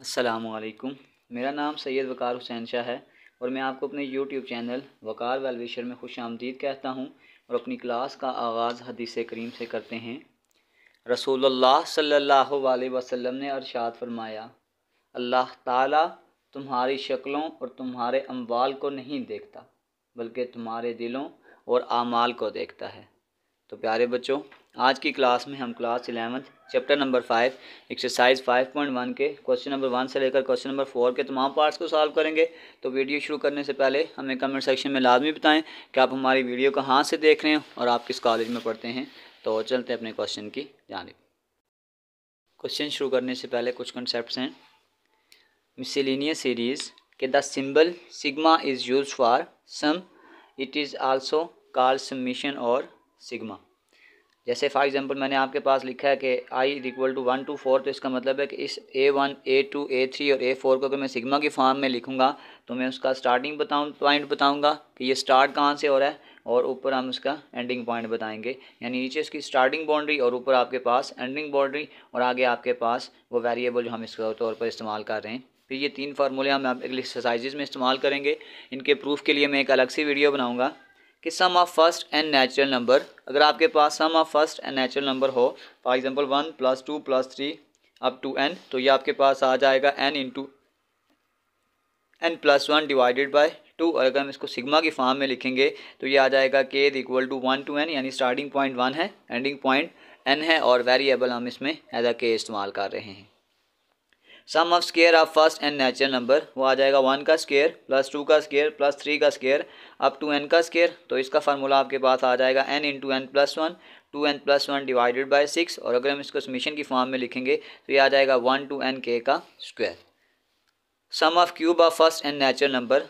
असलकुम मेरा नाम सैयद वकार हुसैन शाह है और मैं आपको अपने यूट्यूब चैनल वकार वेलविशर में खुश आमदीद कहता हूँ और अपनी क्लास का आगाज़ हदीस करीम से करते हैं। रसूलुल्लाह सल्लल्लाहु अलैहि वसल्लम ने अरशाद फरमाया, अल्लाह ताला तुम्हारी शक्लों और तुम्हारे अम्वाल को नहीं देखता, बल्कि तुम्हारे दिलों और आमाल को देखता है। तो प्यारे बच्चों, आज की क्लास में हम class eleventh chapter number five exercise five point one के क्वेश्चन नंबर वन से लेकर क्वेश्चन नंबर फोर के तमाम पार्ट्स को सॉल्व करेंगे। तो वीडियो शुरू करने से पहले हमें कमेंट सेक्शन में लाजमी बताएँ कि आप हमारी वीडियो कहाँ से देख रहे हैं और आप किस कॉलेज में पढ़ते हैं। तो चलते हैं अपने क्वेश्चन की जानब। क्वेश्चन शुरू करने से पहले कुछ कंसेप्ट हैं। मिसलिनियस सीरीज़ के the symbol sigma is use for sum it is also called summation और सिग्मा जैसे फॉर एग्जांपल मैंने आपके पास लिखा है कि I is equal to one two four तो इसका मतलब है कि इस A one A two A three और ए फोर को अगर मैं सिग्मा की फॉर्म में लिखूँगा तो मैं उसका स्टार्टिंग बताऊँ पॉइंट बताऊँगा कि ये स्टार्ट कहाँ से हो रहा है और ऊपर हम उसका एंडिंग पॉइंट बताएँगे। यानी नीचे इसकी स्टार्टिंग बाउंड्री और ऊपर आपके पास एंडिंग बाउंड्री और आगे आपके पास वो वेरिएबल जो हम इसके तौर पर इस्तेमाल कर रहे हैं। फिर ये तीन फार्मूले हम एक्सरसाइजेज में इस्तेमाल करेंगे। इनके प्रूफ के लिए मैं एक अलग सी वीडियो बनाऊँगा। कि sum of first N natural number अगर आपके पास sum of first N natural number हो for example one plus two plus three up to N तो ये आपके पास आ जाएगा N into N plus one divided by two और अगर हम इसको सिग्मा की फॉर्म में लिखेंगे तो ये आ जाएगा K equal to one to N यानी स्टार्टिंग पॉइंट वन है एंडिंग पॉइंट एन है, और वेरिएबल हम इसमें एज अ के इस्तेमाल कर रहे हैं। Sum of square of first N natural number वो आ जाएगा वन का स्केयर प्लस टू का स्केयर प्लस थ्री का स्केयर अप टू एन का स्केयर तो इसका फार्मूला आपके पास आ जाएगा N into N plus one two N plus one divided by six और अगर हम इसको समीशन की फॉर्म में लिखेंगे तो ये आ जाएगा वन टू एन के का square sum of cube of first N natural number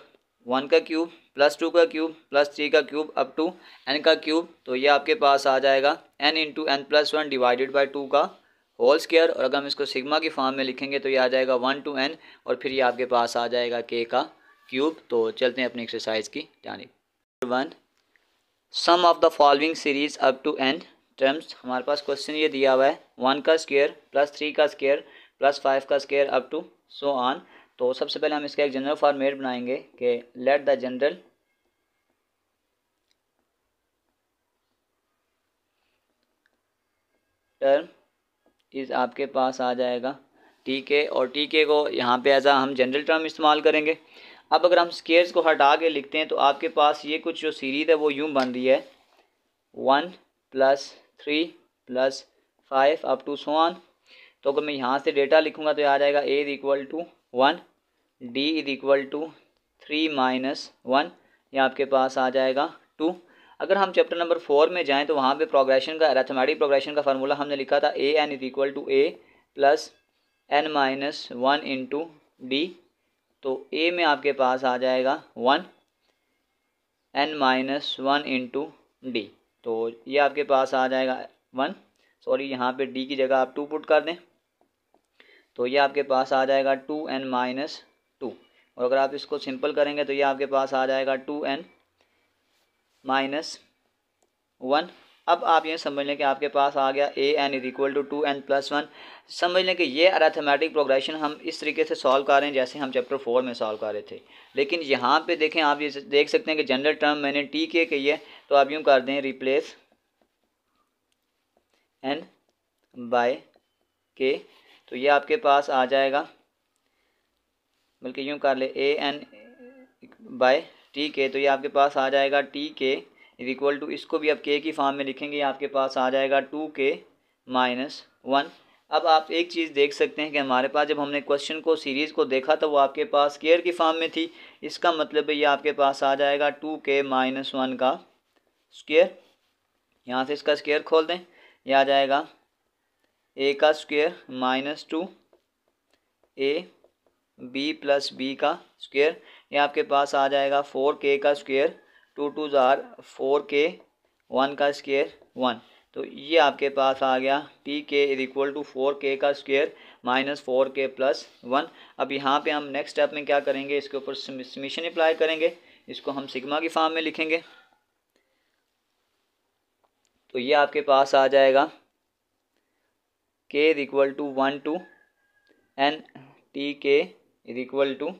one का क्यूब प्लस टू का क्यूब प्लस थ्री का क्यूब अप टू एन का क्यूब तो ये आपके पास आ जाएगा N into N plus one divided by two का होल स्केयर और अगर हम इसको सिग्मा की फॉर्म में लिखेंगे तो ये आ जाएगा वन टू एन और फिर ये आपके पास आ जाएगा के का क्यूब तो चलते हैं अपनी एक्सरसाइज की जानी one sum of the following series up to N terms हमारे पास क्वेश्चन ये दिया हुआ है वन का स्केयर प्लस थ्री का स्केयर प्लस फाइव का square up to so on तो सबसे पहले हम इसका एक जनरल फॉर्मेट बनाएँगे कि let the general term is आपके पास आ जाएगा। टी के और टी के को यहाँ पे आ हम जनरल टर्म इस्तेमाल करेंगे। अब अगर हम स्केयर्स को हटा के लिखते हैं तो आपके पास ये कुछ जो सीरीज़ है, वो यूँ बन रही है। One plus three plus five up to so on तो अगर मैं यहाँ से डेटा लिखूँगा तो आ जाएगा A is equal to one D is equal to three minus one ये आपके पास आ जाएगा टू अगर हम चैप्टर नंबर फोर में जाएँ तो वहाँ पे प्रोग्रेशन का अरेथमेटिक प्रोग्रेशन का फार्मूला हमने लिखा था A N is equal to A plus N minus one into D तो ए में आपके पास आ जाएगा one N minus one into D तो ये आपके पास आ जाएगा वन सॉरी यहाँ पे डी की जगह आप टू पुट कर दें। तो ये आपके पास आ जाएगा टू एन माइनस टू और अगर आप इसको सिंपल करेंगे तो ये आपके पास आ जाएगा टू एन माइनस वन। अब आप ये समझ लें कि आपके पास आ गया A N is equal to two N plus one. समझ लें कि ये अरेथमेटिक प्रोग्रेशन हम इस तरीके से सॉल्व कर रहे हैं जैसे हम चैप्टर फोर में सॉल्व कर रहे थे। लेकिन यहाँ पे देखें, आप ये देख सकते हैं कि जनरल टर्म मैंने टी के कही है तो आप यूँ कर दें रिप्लेस एन बाय के तो ये आपके पास आ जाएगा। बल्कि यूँ कर ले ए एन बाय टी के तो ये आपके पास आ जाएगा टी के इक्वल टू इसको भी आप के की फॉर्म में लिखेंगे आपके पास आ जाएगा टू के माइनस वन अब आप एक चीज़ देख सकते हैं कि हमारे पास जब हमने क्वेश्चन को सीरीज़ को देखा तो वो आपके पास केयर की फॉर्म में थी। इसका मतलब ये आपके पास आ जाएगा टू के माइनस वन का स्क्वेयर यहाँ से इसका स्क्वेयर खोल दें। यह आ जाएगा ए का square minus two A B plus B का स्क्वेयर ये आपके पास आ जाएगा फोर के का स्क्वेयर, टू टू ज़ार, फोर के वन का स्क्वेयर, वन। तो ये आपके पास आ गया टी के इज़ इक्वल टू फोर के का square minus four K plus one. अब यहाँ पे हम नेक्स्ट स्टेप में क्या करेंगे, इसके ऊपर समीशन अप्लाई करेंगे, इसको हम सिग्मा की फॉर्म में लिखेंगे। तो ये आपके पास आ जाएगा K is equal to one two, N T K is equal to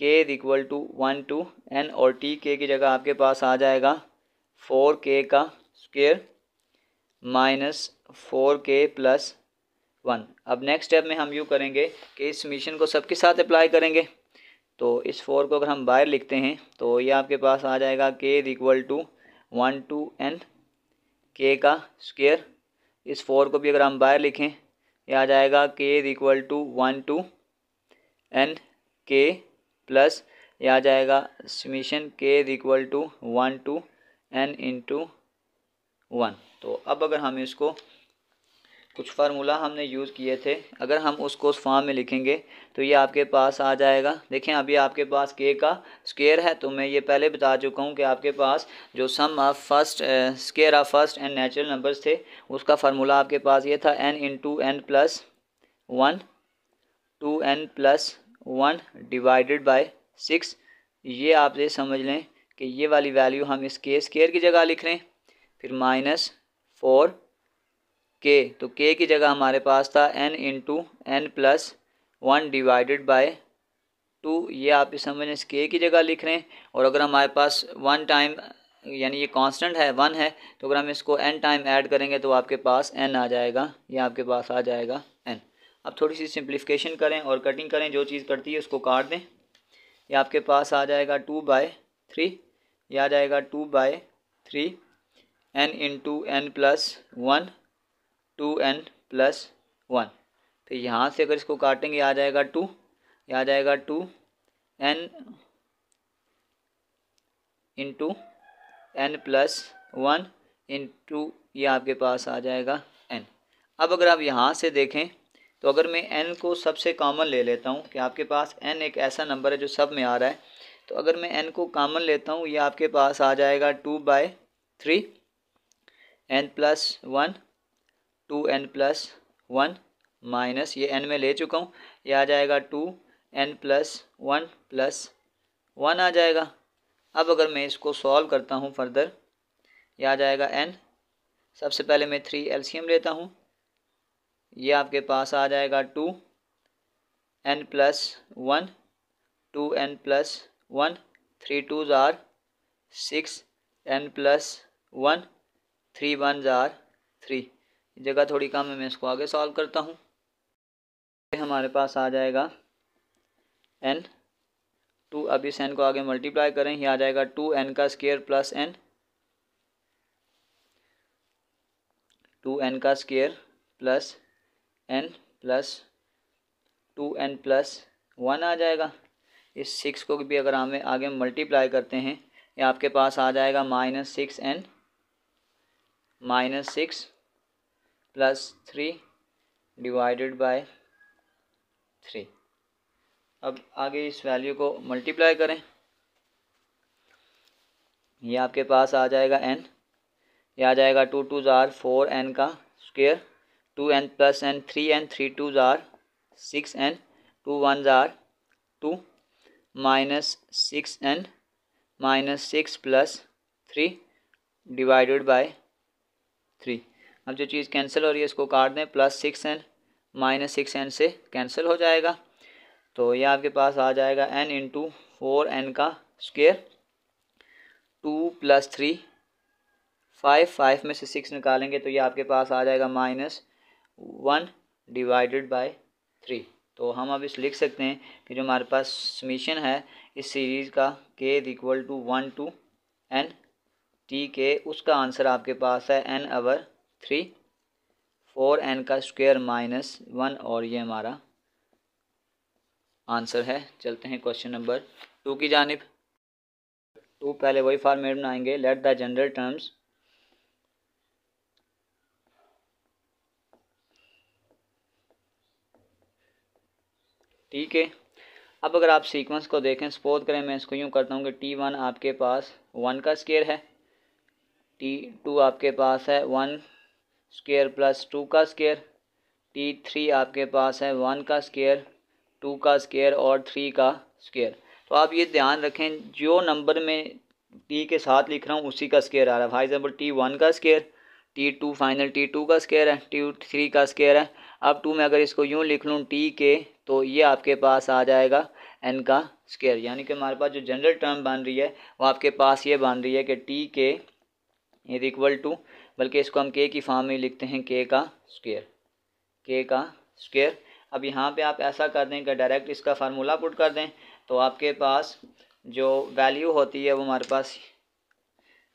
K is equal to one two N और टी के की जगह आपके पास आ जाएगा फोर के का square minus four K plus one अब नेक्स्ट स्टेप में हम यू करेंगे कि इस मिशन को सबके साथ अप्लाई करेंगे। तो इस फोर को अगर हम बाहर लिखते हैं तो ये आपके पास आ जाएगा K is equal to one two N K का स्क्वेयर इस फोर को भी अगर हम बाहर लिखें, ये आ जाएगा K is equal to one two N K plus ये आ जाएगा summation K is equal to one two N into one तो अब अगर हम इसको कुछ फार्मूला हमने यूज़ किए थे, अगर हम उसको उस फॉर्म में लिखेंगे तो ये आपके पास आ जाएगा। देखें, अभी आपके पास के का स्केयर है तो मैं ये पहले बता चुका हूँ कि आपके पास जो sum of first square of first N natural numbers थे, उसका फार्मूला आपके पास ये था N into N plus one two N plus one divided by six. ये आप ये समझ लें कि ये वाली वैल्यू हम इस के स्केयर की जगह लिख हैं, फिर माइनस फोर के तो के की जगह हमारे पास था N into N plus one divided by two ये आप इस समझ इस के की जगह लिख रहे हैं, और अगर हमारे पास वन टाइम यानी ये कांस्टेंट है वन है तो अगर हम इसको एन टाइम ऐड करेंगे तो आपके पास एन आ जाएगा, ये आपके पास आ जाएगा। अब थोड़ी सी सिंप्लीफिकेशन करें और कटिंग करें, जो चीज़ करती है उसको काट दें। ये आपके पास आ जाएगा टू बाय थ्री ये आ जाएगा two by three N into N plus one two N plus one तो यहाँ से अगर इसको काटेंगे आ जाएगा टू ये आ जाएगा two N into N plus one into ये आपके पास आ जाएगा एन अब अगर आप यहाँ से देखें तो अगर मैं एन को सबसे कॉमन ले लेता हूँ, कि आपके पास एन एक ऐसा नंबर है जो सब में आ रहा है तो अगर मैं एन को कॉमन लेता हूँ, ये आपके पास आ जाएगा two by three n plus one two n plus one minus ये एन में ले चुका हूँ, ये आ जाएगा two n plus one plus one आ जाएगा। अब अगर मैं इसको सॉल्व करता हूँ फर्दर ये आ जाएगा एन सबसे पहले मैं थ्री एलसीएम लेता हूँ ये आपके पास आ जाएगा two n plus one, two n plus one, three two ज़ार six, n plus one, three one ज़ार थ्री। जगह थोड़ी कम है, मैं इसको आगे सॉल्व करता हूँ। हमारे पास आ जाएगा एन टू, अब इस एन को आगे मल्टीप्लाई करें, ये आ जाएगा टू एन का square plus n two n का square plus n plus two n plus one आ जाएगा। इस सिक्स को भी अगर हमें आगे मल्टीप्लाई करते हैं, ये आपके पास आ जाएगा minus six n, minus six plus three divided by three. अब आगे इस वैल्यू को मल्टीप्लाई करें। ये आपके पास आ जाएगा एन, ये आ जाएगा टू टू ज़ार फोर एन का square. Two n plus n, three n, three two tsar six n, two one tsar two, minus six n, minus six plus three, divided by three. अब जो चीज़ cancel हो रही है, इसको काट दें, plus six n, minus six n से cancel हो जाएगा। तो ये आपके पास आ जाएगा एन इंटू फोर एन का square, two plus three, five five में से सिक्स निकालेंगे तो ये आपके पास आ जाएगा minus one divided by three. तो हम अब इस लिख सकते हैं कि जो हमारे पास समीशन है, इस सीरीज़ का k is equal to one two n T k उसका आंसर आपके पास है n over three four n का स्क्वेयर माइनस वन और ये हमारा आंसर है। चलते हैं क्वेश्चन नंबर टू की जानब। टू पहले वही फार्मेट बनाएँगे। लेट द जनरल टर्म्स ठीक है। अब अगर आप सीक्वेंस को देखें सपोज़ करें मैं इसको यूँ करता हूँ कि टी वन आपके पास वन का स्केयर है। टी टू आपके पास है वन स्केयर प्लस टू का स्केयर टी थ्री आपके पास है वन का स्केयर टू का स्केयर और थ्री का स्केयर तो आप ये ध्यान रखें, जो नंबर में टी के साथ लिख रहा हूँ, उसी का स्केयर आ रहा है। फॉर एग्ज़ाम्पल टी वन का square T two final T two का स्केयर है टी थ्री का स्केयर है। अब टू में अगर इसको यूँ लिख लूँ टी के तो ये आपके पास आ जाएगा एन का स्केयर यानी कि हमारे पास जो जनरल टर्म बन रही है, वो आपके पास ये बन रही है कि टी के इज़ इक्वल टू बल्कि इसको हम के की फॉर्म में लिखते हैं के का स्केयर के का स्केयर अब यहाँ पे आप ऐसा कर दें कि डायरेक्ट इसका फार्मूला पुट कर दें तो आपके पास जो वैल्यू होती है, वो हमारे पास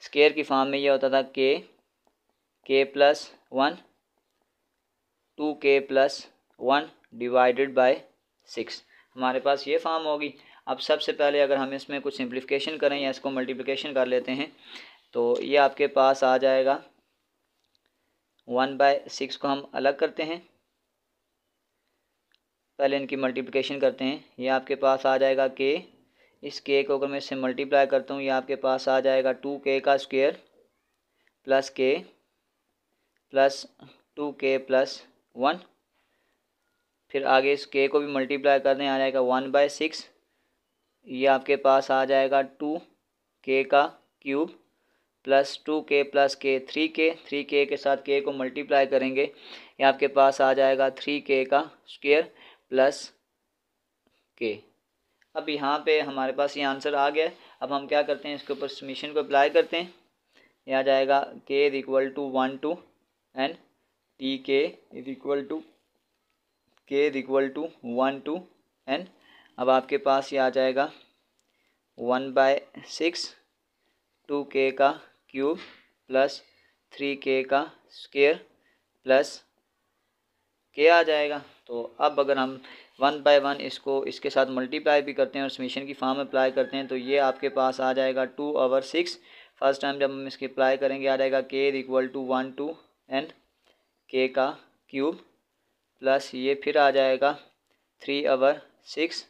स्केयर की फॉर्म में ये होता था k k plus one two k plus one divided by six हमारे पास ये फॉर्म होगी। अब सबसे पहले अगर हम इसमें कुछ सिंप्लीफिकेशन करें या इसको मल्टीप्लिकेशन कर लेते हैं तो ये आपके पास आ जाएगा। वन बाय सिक्स को हम अलग करते हैं। पहले इनकी मल्टीप्लिकेशन करते हैं। ये आपके पास आ जाएगा के इस के को अगर मैं इससे मल्टीप्लाई करता हूँ, ये आपके पास आ जाएगा टू के का square plus k plus two k plus one फिर आगे इस के को भी मल्टीप्लाई कर दें आ जाएगा वन बाय सिक्स ये आपके पास आ जाएगा टू के का cube plus two k plus k three k three k के साथ के को मल्टीप्लाई करेंगे, ये आपके पास आ जाएगा थ्री के का स्क्वेयर प्लस के अब यहाँ पे हमारे पास ये आंसर आ गया. अब हम क्या करते हैं, इसके ऊपर समीशन को अप्लाई करते हैं. ये आ जाएगा k is equal to one two and T k is equal to k is equal to one two n अब आपके पास ये आ जाएगा one by six to k का क्यूब प्लस थ्री के का स्केयर प्लस के आ जाएगा। तो अब अगर हम वन बाय वन इसको, इसके साथ मल्टीप्लाई भी करते हैं और समीशन की फॉर्म अप्लाई करते हैं तो ये आपके पास आ जाएगा two over six first time जब हम इसकी अप्लाई करेंगे, आ जाएगा k is equal to one two n k का क्यूब प्लस ये फिर आ जाएगा three over six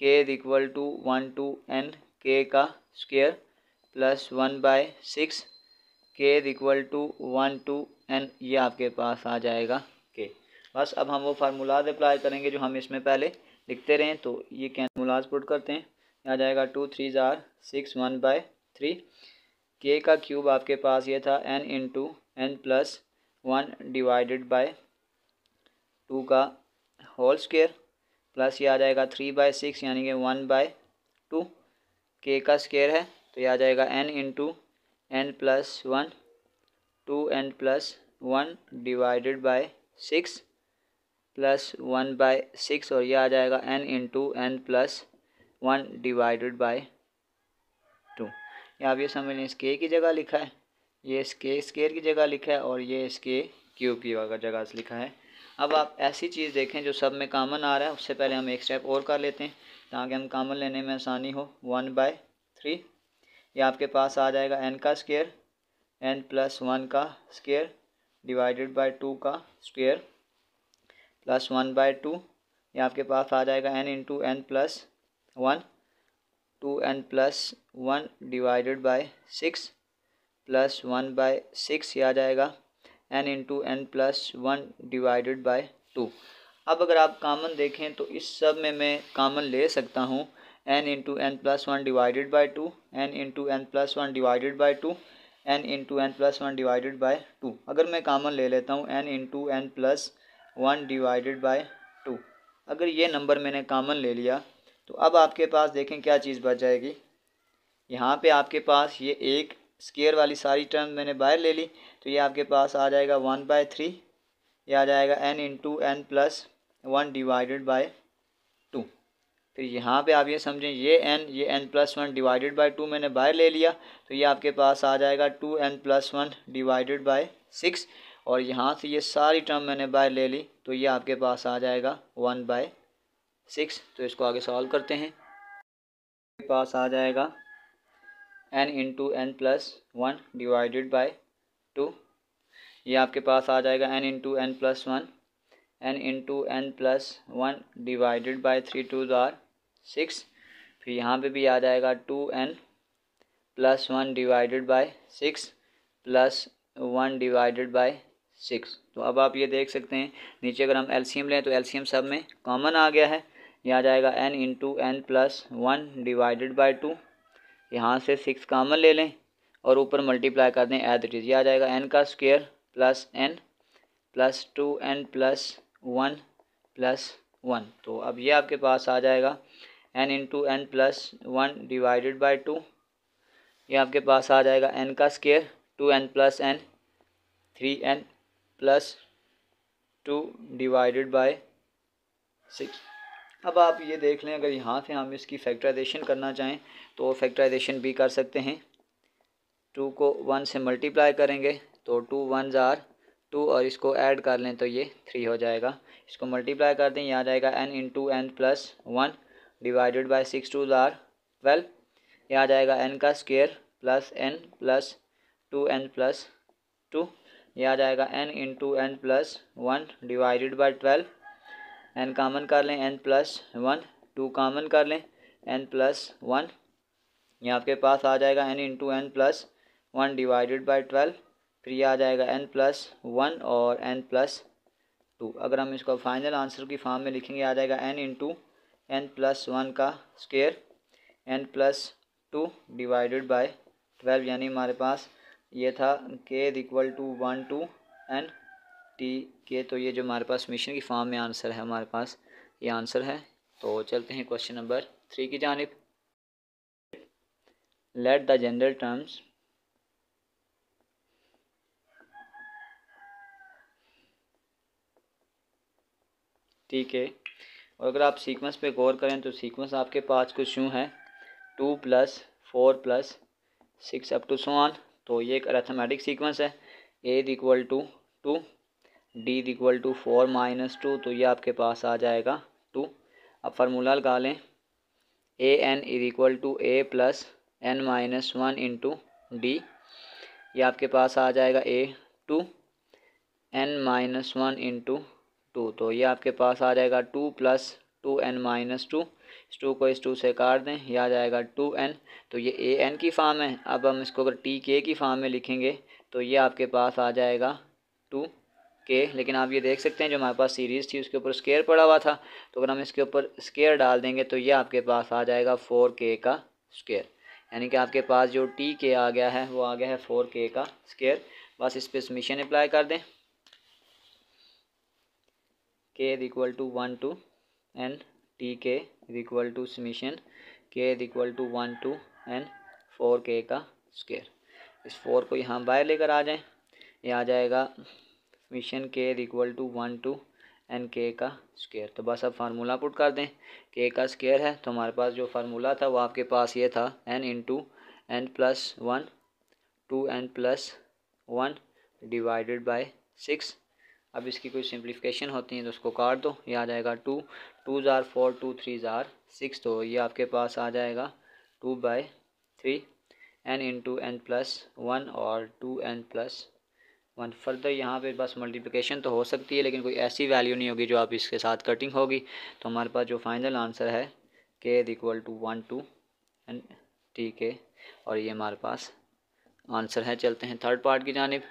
k equal to one two n k का square plus one by six k equal to one two n ये आपके पास आ जाएगा के बस अब हम वो फार्मूलाज अप्लाई करेंगे जो हम इसमें पहले लिखते रहें तो ये कैमूलाज पुट करते हैं। आ जाएगा two three tsar six one by three k का क्यूब आपके पास ये था n into n plus one divided by two का होल स्क्वेयर प्लस ये आ जाएगा थ्री बाय सिक्स यानी कि वन बाय टू के का स्केयर है तो ये आ जाएगा n into n plus one two n plus one divided by six plus one by six और ये आ जाएगा n into n plus one divided by two ये आप ये समझ लें, इसके की जगह लिखा है, ये इसके स्केयर की जगह लिखा है, और ये इसके क्यूब की जगह लिखा है अब आप ऐसी चीज़ देखें जो सब में कामन आ रहा है, उससे पहले हम एक स्टेप और कर लेते हैं, ताकि हम कामन लेने में आसानी हो। वन बाय थ्री ये आपके पास आ जाएगा एन का स्केयर एन प्लस वन का स्केयर डिवाइडेड बाय टू का square plus one by two ये आपके पास आ जाएगा n into n plus one two n plus one divided by six plus one by six ये आ जाएगा। N into n plus one divided by two अब अगर आप कामन देखें तो इस सब में मैं कामन ले सकता हूँ। N into n plus one divided by two n into n plus one divided by two n into n plus one divided by two अगर मैं कामन ले लेता हूँ n into n plus one divided by two अगर ये number मैंने कामन ले लिया तो अब आपके पास देखें क्या चीज़ बच जाएगी। यहाँ पे आपके पास ये एक स्केयर वाली सारी टर्म मैंने बाहर ले ली तो ये आपके पास आ जाएगा वन बाय थ्री, ये आ जाएगा n into n plus one divided by two फिर यहाँ पे आप ये समझें, ये एन ये n plus one divided by two मैंने बाहर ले लिया तो ये आपके पास आ जाएगा two n plus one divided by six और यहाँ से ये सारी टर्म मैंने बाय ले ली तो ये आपके पास आ जाएगा वन बाय सिक्स तो इसको आगे सॉल्व करते हैं। पास आ जाएगा n into n plus one divided by two ये आपके पास आ जाएगा n into n plus one n into n plus one divided by three two are six फिर यहाँ पे भी आ जाएगा two n plus one divided by six plus one divided by six तो अब आप ये देख सकते हैं, नीचे अगर हम एलसीएम लें तो एलसीएम सब में कॉमन आ गया है. ये आ जाएगा n into n plus one divided by two यहाँ से सिक्स कामन ले लें और ऊपर मल्टीप्लाई कर दें एट इट इज़ ये आ जाएगा एन का square plus n plus two n plus one plus one तो अब ये आपके पास आ जाएगा n into n plus one divided by two ये आपके पास आ जाएगा एन का square two n plus n three n plus two divided by six अब आप ये देख लें, अगर यहाँ से हम इसकी फैक्टराइजेशन करना चाहें तो फैक्टराइजेशन भी कर सकते हैं। टू को वन से मल्टीप्लाई करेंगे तो टू वन ज़ार टू और इसको ऐड कर लें तो ये थ्री हो जाएगा। इसको मल्टीप्लाई कर दें ये आ जाएगा N into N plus one divided by six two tsar twelve ये आ जाएगा एन का square plus N plus two N plus two ये आ जाएगा N into N plus one divided by twelve N common कर लें N plus one two common कर लें एन प्लस वन ये आपके पास आ जाएगा n into n plus one divided by twelve फिर ये आ जाएगा एन प्लस वन और एन प्लस टू अगर हम इसको फाइनल आंसर की फॉर्म में लिखेंगे, आ जाएगा n into n plus one का square n plus two divided by twelve यानी हमारे पास ये था k is equal to one two n T k तो ये जो हमारे पास मिशन की फॉर्म में आंसर है, हमारे पास ये आंसर है। तो चलते हैं क्वेश्चन नंबर थ्री की जानब। लेट द जनरल टर्म्स ठीक है। और अगर आप सीक्वेंस पे गौर करें तो सीक्वेंस आपके पास कुछ यूँ है। Two plus, four plus, six up to so on तो ये एक अरेथमेटिक सीक्वेंस है। A equal to two. D is equal to four minus two तो ये आपके पास आ जाएगा टू अब फार्मूला लगा लें a n is equal to a plus n minus one into d ये आपके पास आ जाएगा a two n minus one into two तो ये आपके पास आ जाएगा two plus two n minus two इस टू को इस टू से काट दें यह आ जाएगा टू एन तो ये ए एन की फार्म है. अब हम इसको अगर टी के की फार्म में लिखेंगे तो ये आपके पास आ जाएगा टू के, लेकिन आप ये देख सकते हैं जो हमारे पास सीरीज़ थी, उसके ऊपर स्केयर पड़ा हुआ था। तो अगर हम इसके ऊपर स्केयर डाल देंगे तो ये आपके पास आ जाएगा फोर के का स्केयर यानी कि आपके पास जो टी के आ गया है, वो आ गया है फोर के का स्केयर बस इस पर समीशन अप्लाई कर दें। K is equal to 1 to n tk equal to to k k is equal to 1 to n 4k का स्केयर इस फोर को यहाँ बाहर लेकर आ जाएँ। ये आ जाएगा summation k is equal to one two n k का स्केयर तो बस अब फार्मूला पुट कर दें. के का स्केयर है तो हमारे पास जो फार्मूला था, वो आपके पास ये था. N into n plus one two n plus one divided by six अब इसकी कोई सिंप्लीफिकेशन होती है तो उसको काट दो. ये आ जाएगा टू टू ज़ार फोर टू थ्री ज़ार सिक्स तो ये आपके पास आ जाएगा two by three n into n plus one और two n plus one further यहाँ पे बस मल्टीप्लिकेशन तो हो सकती है, लेकिन कोई ऐसी वैल्यू नहीं होगी जो आप इसके साथ कटिंग होगी। तो हमारे पास जो फाइनल आंसर है k is equal to one two n ठीक है और ये हमारे पास आंसर है। चलते हैं थर्ड पार्ट की जानब।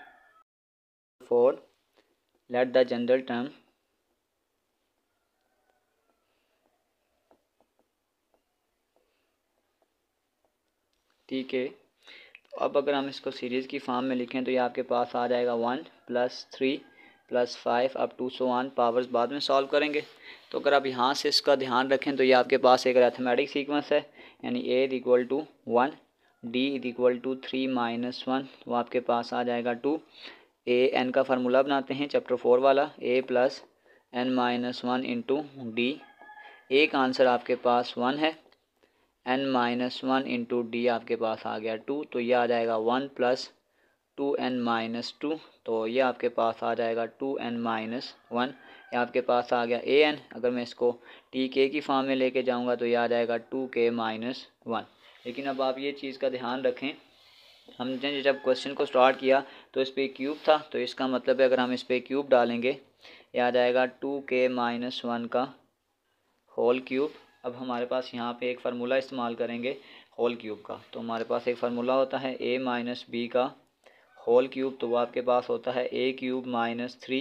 For let the general term T तो अब अगर हम इसको सीरीज़ की फॉर्म में लिखें तो ये आपके पास आ जाएगा one plus three plus five अब टू सो वन पावर्स बाद में सॉल्व करेंगे। तो अगर आप यहाँ से इसका ध्यान रखें तो ये आपके पास एक अरेथमेटिक सीक्वेंस है, यानी a is equal to one d is equal to three minus one वो आपके पास आ जाएगा टू ए एन का फार्मूला बनाते हैं चैप्टर फोर वाला a plus n minus one into d एक आंसर आपके पास वन है। N minus one into d आपके पास आ गया टू तो ये आ जाएगा one plus two n minus two तो ये आपके पास आ जाएगा टू एन माइनस वन। ये आपके पास आ गया ए एन। अगर मैं इसको टी के की फॉर्म में लेके जाऊँगा तो ये आ जाएगा टू के माइनस वन। लेकिन अब आप ये चीज़ का ध्यान रखें। हमने जब क्वेश्चन को स्टार्ट किया तो इस पर क्यूब था तो इसका मतलब है अगर हम इस पर क्यूब डालेंगे, ये आ जाएगा टू के माइनस वन का होल क्यूब। अब हमारे पास यहाँ पे एक फार्मूला इस्तेमाल करेंगे होल क्यूब का। तो हमारे पास एक फार्मूला होता है ए माइनस बी का होल क्यूब तो वो आपके पास होता है a cube minus three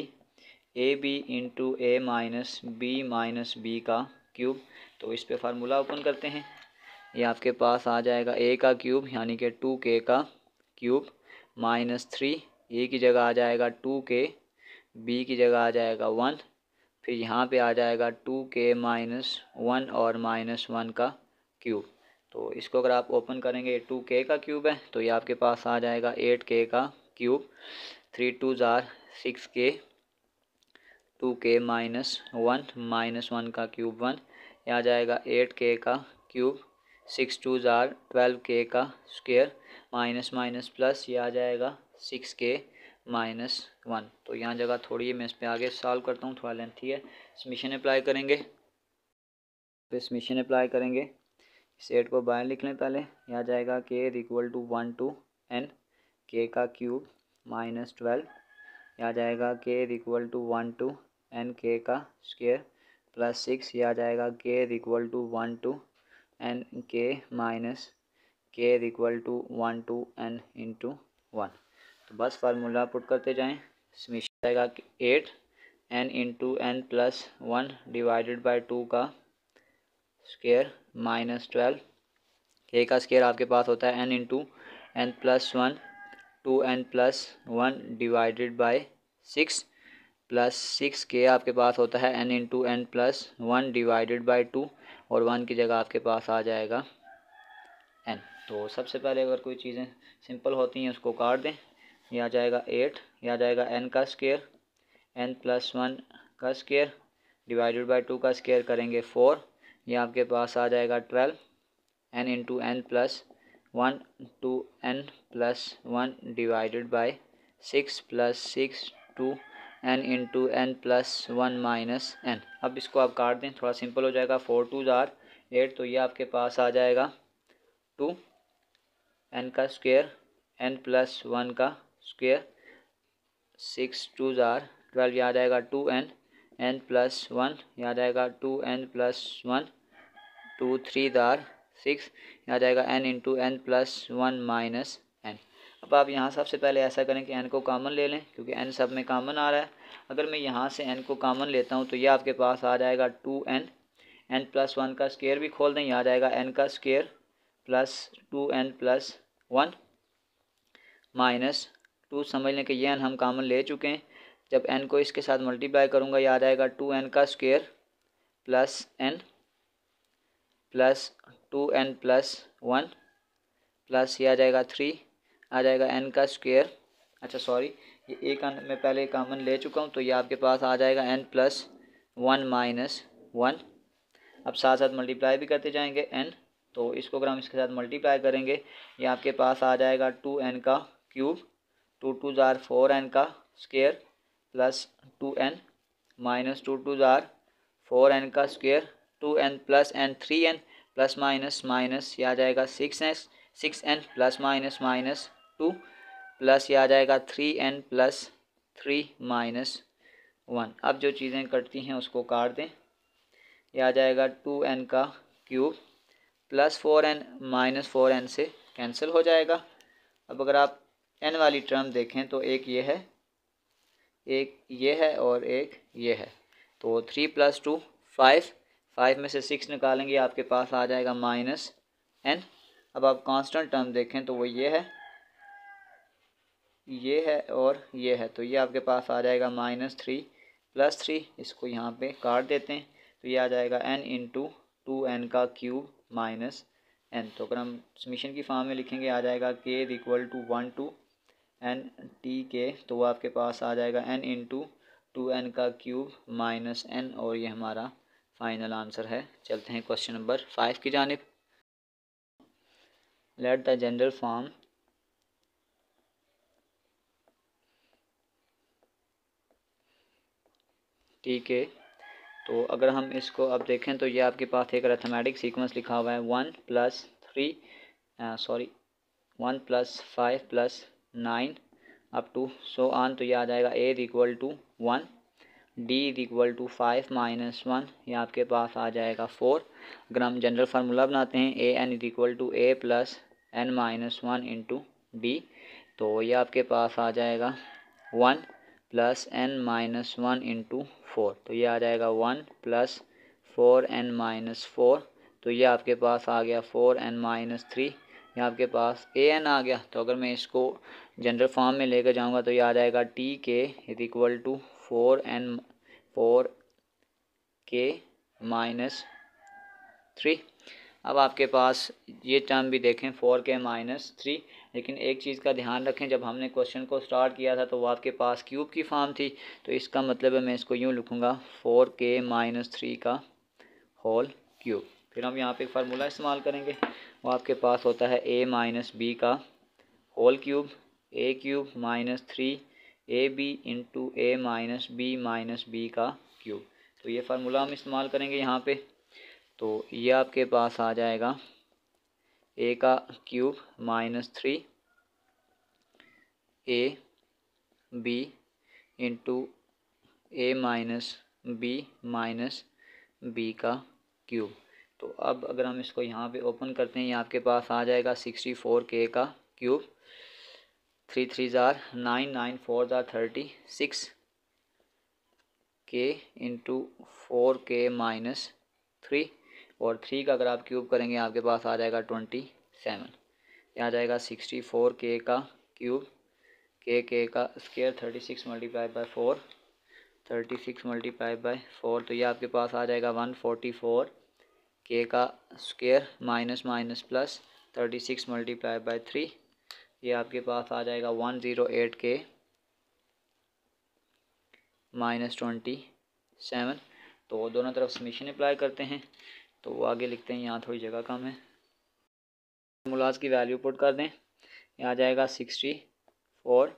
a b into a minus b minus b का क्यूब तो इस पर फार्मूला ओपन करते हैं। ये आपके पास आ जाएगा ए का क्यूब यानी कि टू के का क्यूब माइनस थ्री ए की जगह आ जाएगा टू के बी की जगह आ जाएगा वन फिर यहाँ पे आ जाएगा टू के माइनस वन और माइनस वन का क्यूब। तो इसको अगर आप ओपन करेंगे टू के का क्यूब है तो ये आपके पास आ जाएगा एट के का क्यूब। थ्री टू ज़ार six k, two k minus one minus one का क्यूब वन। ये आ जाएगा एट के का क्यूब। सिक्स टू ज़ार ट्वेल्व के का स्क्वेयर, माइनस माइनस प्लस, ये आ जाएगा सिक्स के। Minus one. तो यहाँ जगह थोड़ी है, मैं इस पर आगे सॉल्व करता हूँ, थोड़ा लेंथी है। समीशन अप्लाई करेंगे। फिर समीशन अप्लाई करेंगे। इस एट को बाहर लिख लें पहले। यहाँ जाएगा k equal to one to n k का क्यूब माइनस ट्वेल्व यहाँ जाएगा k equal to one to n k का स्क्वेयर प्लस सिक्स यह आ जाएगा k equal to one to n k minus k equal to one to n into one तो बस formula put करते जाएँ। आएगा कि eight n into n plus one divided by two का स्केयर माइनस ट्वेल्व के का square आपके पास होता है n into n plus one two n plus one divided by six plus six k आपके पास होता है n into n plus one divided by two और वन की जगह आपके पास आ जाएगा एन तो सबसे पहले अगर कोई चीज़ें सिंपल होती हैं, उसको काट दें। यह आ जाएगा एट यह आ जाएगा एन का स्केयर एन प्लस वन का स्केयर डिवाइडेड बाई टू का स्केयर करेंगे फोर यह आपके पास आ जाएगा twelve n into n plus one two n plus one divided by six plus six two n into n plus one minus n अब इसको आप काट दें, थोड़ा सिंपल हो जाएगा फोर टू ज़ार एट तो ये आपके पास आ जाएगा टू एन का स्क्वेयर एन प्लस वन का स्क्वेयर सिक्स टू ज़ार ट्वेल्व याद आएगा two n n plus one याद आएगा two n plus one two three दार सिक्स याद आएगा n into n plus one minus n अब आप यहाँ सबसे पहले ऐसा करें कि एन को कामन ले लें, क्योंकि एन सब में कॉमन आ रहा है। अगर मैं यहाँ से एन को कामन लेता हूँ तो ये आपके पास आ जाएगा two n n plus one का स्केयर भी खोल दें यहाँ जाएगा एन का square plus two n plus one minus two समझ लें कि ये एन हम कामन ले चुके हैं। जब एन को इसके साथ मल्टीप्लाई करूँगा, याद आएगा टू एन का square plus n plus two n plus one plus ये आ जाएगा थ्री आ जाएगा एन का स्क्वेयर अच्छा सॉरी ये एक एन मैं पहले कामन ले चुका हूँ तो ये आपके पास आ जाएगा n plus one minus one. अब साथ साथ मल्टीप्लाई भी करते जाएँगे एन तो इसको अगर हम इसके साथ मल्टीप्लाई करेंगे, ये आपके पास आ जाएगा टू एन का क्यूब टू टू ज़ार फोर एन का square plus two n minus two two ज़ार फोर एन का square two n plus n three n plus minus minus ये आ जाएगा six n six n plus minus minus two plus ये आ जाएगा three n plus three minus one. अब जो चीज़ें कटती हैं उसको काट दें। यह आ जाएगा टू एन का cube plus four n minus four n से कैंसिल हो जाएगा। अब अगर आप एन वाली टर्म देखें तो एक ये है, एक ये है और एक ये है। तो three plus two five five में से सिक्स निकालेंगे, आपके पास आ जाएगा माइनस एन अब आप कांस्टेंट टर्म देखें तो वो ये है ये है और ये है। तो ये आपके पास आ जाएगा माइनस थ्री प्लस थ्री इसको यहाँ पे काट देते हैं। तो ये आ जाएगा एन इंटू टू एन का क्यूब माइनस एन तो अगर हम समीशन की फॉर्म में लिखेंगे, आ जाएगा k equal to one to n T k तो वो आपके पास आ जाएगा एन इंटू टू एन का क्यूब माइनस एन और ये हमारा फाइनल आंसर है। चलते हैं क्वेश्चन नंबर फाइव की जानब। लेट द जनरल फॉर्म ठीक है तो अगर हम इसको अब देखें तो ये आपके पास एक अरेथमेटिक सीक्वेंस लिखा हुआ है। One plus three sorry one plus five plus nine up to so on तो ये आ जाएगा a equal to one d is equal to five minus one ये आपके पास आ जाएगा फोर अगर हम जनरल फार्मूला बनाते हैं a n is equal to a plus n minus one into d तो ये आपके पास आ जाएगा one plus n minus one into four तो ये आ जाएगा one plus four n minus four तो ये आपके पास आ गया फोर एन माइनस थ्री ये आपके पास ए एन आ गया। तो अगर मैं इसको जनरल फॉर्म में लेकर जाऊँगा तो ये आ जाएगा T k is equal to four n four k minus three अब आपके पास ये टर्म भी देखें फोर के माइनस थ्री लेकिन एक चीज़ का ध्यान रखें, जब हमने क्वेश्चन को स्टार्ट किया था तो वो आपके पास क्यूब की फॉर्म थी। तो इसका मतलब है मैं इसको यूँ लिखूँगा फोर के माइनस थ्री का होल क्यूब फिर हम यहाँ पे एक फार्मूला इस्तेमाल करेंगे। वो आपके पास होता है ए माइनस बी का whole cube a cube minus three a b into a minus b minus b का क्यूब तो ये फार्मूला हम इस्तेमाल करेंगे यहाँ पे. तो ये आपके पास आ जाएगा ए का cube minus three a b into a minus b minus b का क्यूब तो अब अगर हम इसको यहाँ पे ओपन करते हैं, ये आपके पास आ जाएगा सिक्सटी फोर के का क्यूब थ्री थ्री ज़ार नाइन नाइन फोर ज़ार thirty six k into four k minus three और थ्री का अगर आप क्यूब करेंगे, आपके पास आ जाएगा ट्वेंटी सेवन ये आ जाएगा सिक्सटी फोर के का क्यूब के के का square thirty six multiply by four thirty six multiply by four तो ये आपके पास आ जाएगा वन फोर्टी फोर के का square minus minus plus thirty six multiply by three ये आपके पास आ जाएगा one zero eight k minus twenty seven तो दोनों तरफ़ समीशन अप्लाई करते हैं। तो वो आगे लिखते हैं, यहाँ थोड़ी जगह कम है। मुलाज की वैल्यू पुट कर दें। आ जाएगा sixty four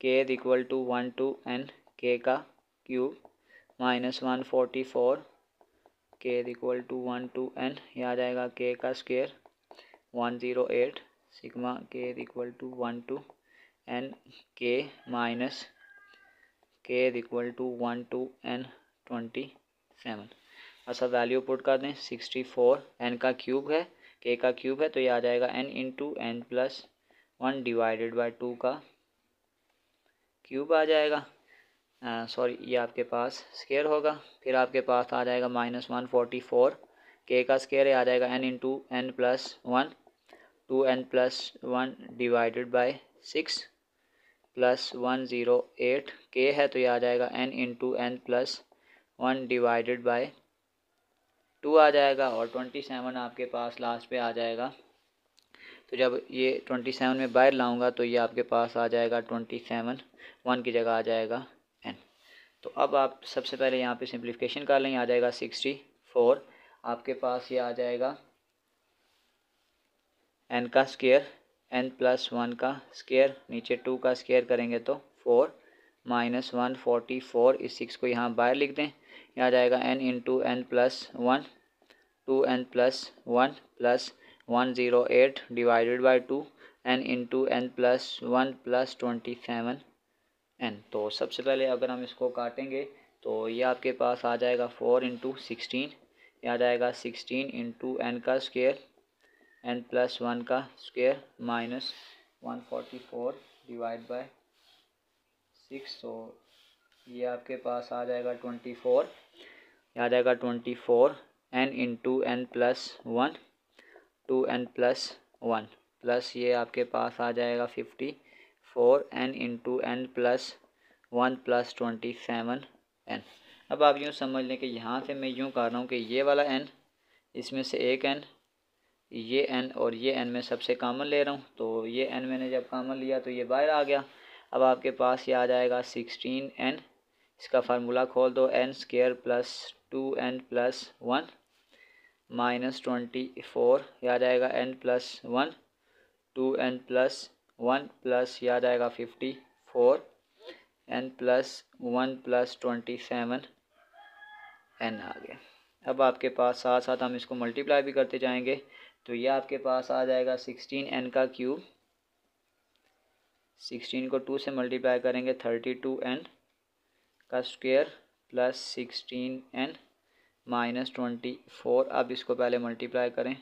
k equal to one to n k का cube minus one forty four k equal to one to n ये आ जाएगा के का square one zero eight sigma k equal to one to n k minus k equal to one to n twenty seven अच्छा value put कर दें. Sixty four N का cube है. के का क्यूब है तो ये आ जाएगा n into n plus one divided by two का क्यूब आ जाएगा. सॉरी ये आपके पास स्केयर होगा, फिर आपके पास आ जाएगा माइनस वन फोर्टी फोर के का स्केयर आ जाएगा n into n plus one two n plus one divided by six plus one zero eight k है तो ये आ जाएगा n into n plus one divided by two आ जाएगा और ट्वेंटी सेवन आपके पास लास्ट पे आ जाएगा। तो जब ये ट्वेंटी सेवन में बाहर लाऊँगा तो ये आपके पास आ जाएगा ट्वेंटी सेवन वन की जगह आ जाएगा। तो अब आप सबसे पहले यहाँ पे सिंप्लीफिकेशन कर लें, आ जाएगा सिक्सटी फोर आपके पास ये आ जाएगा एन का स्केयर एन प्लस वन का स्केयर नीचे टू का स्केयर करेंगे तो four minus one forty four इस सिक्स को यहाँ बाहर लिख दें। ये आ जाएगा n into n plus one two n plus one plus one zero eight divided by two n into n plus one plus twenty seven n तो सबसे पहले अगर हम इसको काटेंगे तो ये आपके पास आ जाएगा फोर इंटू सिक्सटीन, ये आ जाएगा सिक्सटीन इंटू एन का स्केयर एन प्लस वन का square minus one forty four divide by six तो ये आपके पास आ जाएगा ट्वेंटी फोर आ जाएगा twenty four n into n plus one, two n plus one, plus ये आपके पास आ जाएगा fifty four n into n plus one plus twenty seven n अब आप यूँ समझ लें कि यहाँ से मैं यूँ कर रहा हूँ कि ये वाला एन इसमें से एक एन ये एन और ये एन में सबसे कामन ले रहा हूँ। तो ये एन मैंने जब कामन लिया तो ये बाहर आ गया। अब आपके पास ये आ जाएगा सिक्सटीन एन इसका फार्मूला खोल दो n square plus two n plus one minus twenty four ये आ जाएगा n plus one two n plus one plus आ जाएगा fifty four, n plus one plus twenty seven, n आ गया। अब आपके पास साथ साथ हम इसको मल्टीप्लाई भी करते जाएँगे तो ये आपके पास आ जाएगा सिक्सटीन एन का क्यूब सिक्सटीन को टू से मल्टीप्लाई करेंगे थर्टी टू एन का square plus sixteen n minus twenty four अब इसको पहले मल्टीप्लाई करें।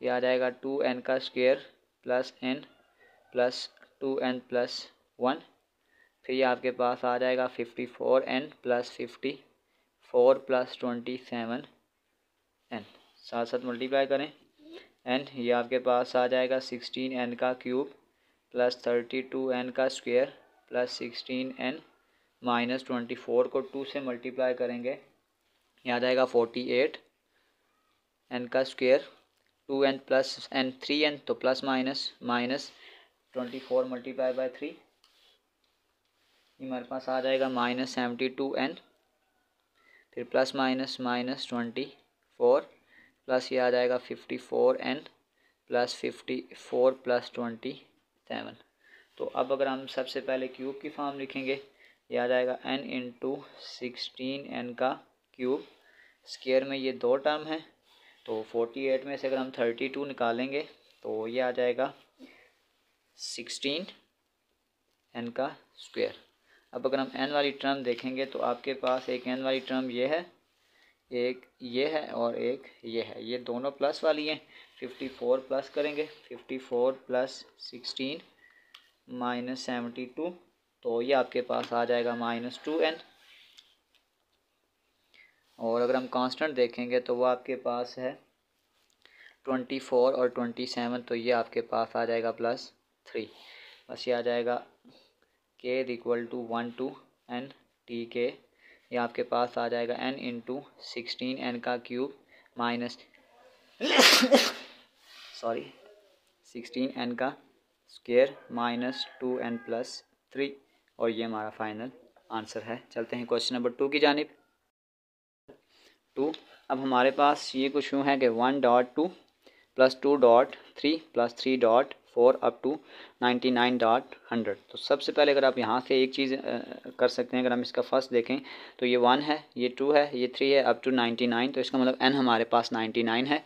ये आ जाएगा टू एन का square plus n plus two n plus one. फिर ये आपके पास आ जाएगा fifty four n plus fifty four plus twenty seven n. साथ साथ मल्टीप्लाई करें। एन, ये आपके पास आ जाएगा सिक्सटीन एन का cube plus thirty two n का square plus sixteen n minus twenty four को टू से मल्टीप्लाई करेंगे। यहाँ आ जाएगा फोर्टी एट एन का square two n plus n three n तो plus minus minus twenty four multiply by three हमारे पास आ जाएगा माइनस सेवेंटी टू एन फिर plus minus minus twenty four plus ये आ जाएगा fifty four n plus fifty four plus twenty seven तो अब अगर हम सबसे पहले क्यूब की फॉर्म लिखेंगे, ये आ जाएगा एन इंटू सिक्सटीन एन का क्यूब स्केयर में ये दो टर्म है तो फोर्टी एट में से अगर हम थर्टी टू निकालेंगे तो ये आ जाएगा सिक्सटीन एन का स्क्वेयर अब अगर हम एन वाली टर्म देखेंगे तो आपके पास एक एन वाली टर्म ये है, एक ये है और एक ये है. ये दोनों प्लस वाली हैं. फिफ्टी फोर प्लस करेंगे. Fifty four plus sixteen minus seventy two तो ये आपके पास आ जाएगा माइनस टू एन और अगर हम कांस्टेंट देखेंगे तो वो आपके पास है ट्वेंटी फोर और ट्वेंटी सेवन तो ये आपके पास आ जाएगा प्लस थ्री बस ये आ जाएगा k equal to one to n T k ये आपके पास आ जाएगा एन इंटू सिक्सटीन एन का cube minus sorry sixteen n का square minus two n plus three और ये हमारा फाइनल आंसर है. चलते हैं क्वेश्चन नंबर टू की जानब. टू। अब हमारे पास ये कुछ यूँ है कि one dot two plus two dot three plus three dot four up to ninety nine dot hundred. तो सबसे पहले अगर आप यहाँ से एक चीज़ कर सकते हैं, अगर हम इसका फ़र्स्ट देखें तो ये वन है, ये टू है, ये थ्री है, अप टू नाइन्टी नाइन तो इसका मतलब एन हमारे पास नाइन्टी नाइन है।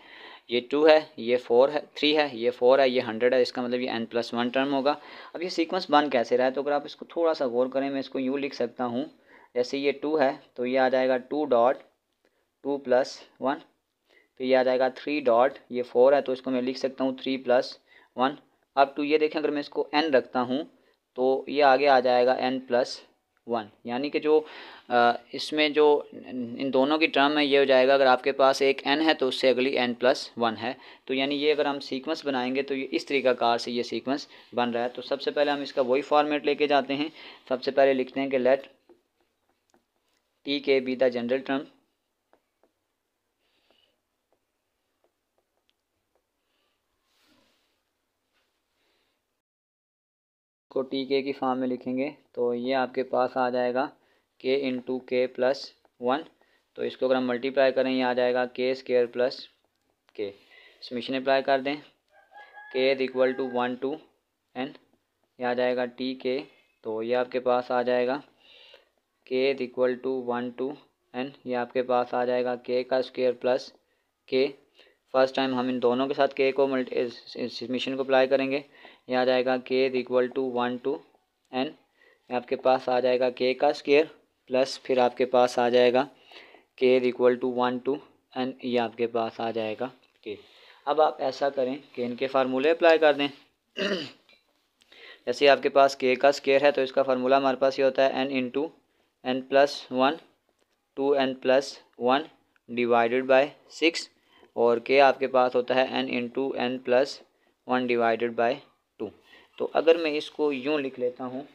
ये टू है, ये फोर है, थ्री है, ये फोर है, ये हंड्रेड है, इसका मतलब ये एन प्लस वन टर्म होगा। अब ये सीक्वेंस बन कैसे रहा है तो अगर आप इसको थोड़ा सा गौर करें, मैं इसको यूँ लिख सकता हूँ, जैसे ये टू है तो ये आ जाएगा two dot two plus one तो ये आ जाएगा थ्री डॉट ये फोर है तो इसको मैं लिख सकता हूँ थ्री प्लस वन अब टू ये देखें, अगर मैं इसको एन रखता हूँ तो ये आगे आ जाएगा एन प्लस वन यानी कि जो इसमें जो इन दोनों की टर्म है, ये हो जाएगा, अगर आपके पास एक एन है तो उससे अगली एन प्लस वन है। तो यानी ये अगर हम सीक्वेंस बनाएँगे तो ये इस तरीका कार से ये सीक्वेंस बन रहा है। तो सबसे पहले हम इसका वही फॉर्मेट लेके जाते हैं। सबसे पहले लिखते हैं कि let T K be the general term को टी के की फॉर्म में लिखेंगे तो ये आपके पास आ जाएगा के इंटू के प्लस वन तो इसको अगर हम मल्टीप्लाई करें, ये आ जाएगा K square plus K summation apply कर दें। K is equal to one to N ये आ जाएगा टी के तो ये आपके पास आ जाएगा K is equal to one to N ये आपके पास आ जाएगा के का square plus K first time हम इन दोनों के साथ के को मल्टी मिशन को अप्लाई करेंगे। ये आ जाएगा K is equal to one to N आपके पास आ जाएगा के का स्केयर प्लस फिर आपके पास आ जाएगा K is equal to one to N ये आपके पास आ जाएगा के अब आप ऐसा करें कि इनके फार्मूले अप्लाई कर दें। जैसे आपके पास के का स्केयर है तो इसका फार्मूला हमारे पास ये होता है N into N plus one two N plus one divided by six और के आपके पास होता है N into N plus one divided by two अगर मैं इसको यूँ लिख लेता हूँ